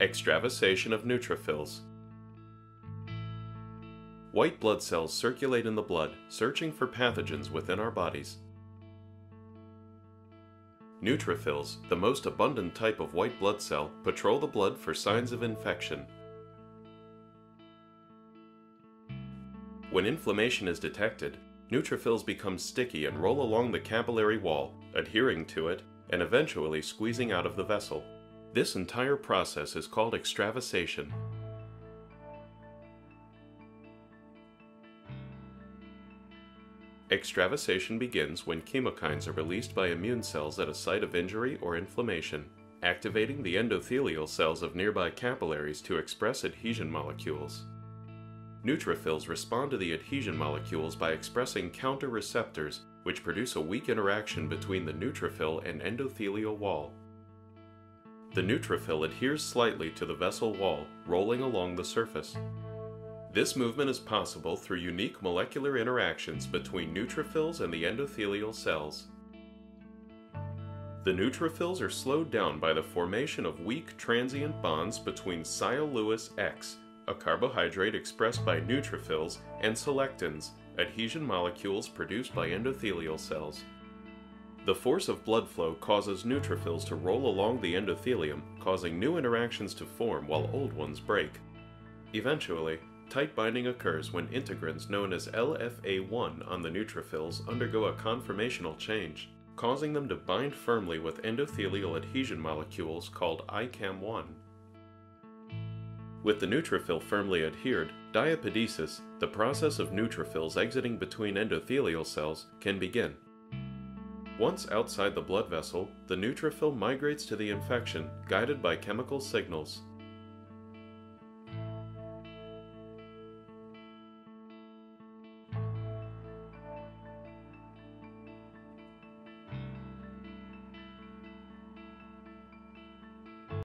Extravasation of neutrophils. White blood cells circulate in the blood, searching for pathogens within our bodies. Neutrophils, the most abundant type of white blood cell, patrol the blood for signs of infection. When inflammation is detected, neutrophils become sticky and roll along the capillary wall, adhering to it and eventually squeezing out of the vessel. This entire process is called extravasation. Extravasation begins when chemokines are released by immune cells at a site of injury or inflammation, activating the endothelial cells of nearby capillaries to express adhesion molecules. Neutrophils respond to the adhesion molecules by expressing counter receptors, which produce a weak interaction between the neutrophil and endothelial wall. The neutrophil adheres slightly to the vessel wall, rolling along the surface. This movement is possible through unique molecular interactions between neutrophils and the endothelial cells. The neutrophils are slowed down by the formation of weak transient bonds between sialyl-Lewis X, a carbohydrate expressed by neutrophils, and selectins, adhesion molecules produced by endothelial cells. The force of blood flow causes neutrophils to roll along the endothelium, causing new interactions to form while old ones break. Eventually, tight binding occurs when integrins known as LFA1 on the neutrophils undergo a conformational change, causing them to bind firmly with endothelial adhesion molecules called ICAM1. With the neutrophil firmly adhered, diapedesis, the process of neutrophils exiting between endothelial cells, can begin. Once outside the blood vessel, the neutrophil migrates to the infection, guided by chemical signals.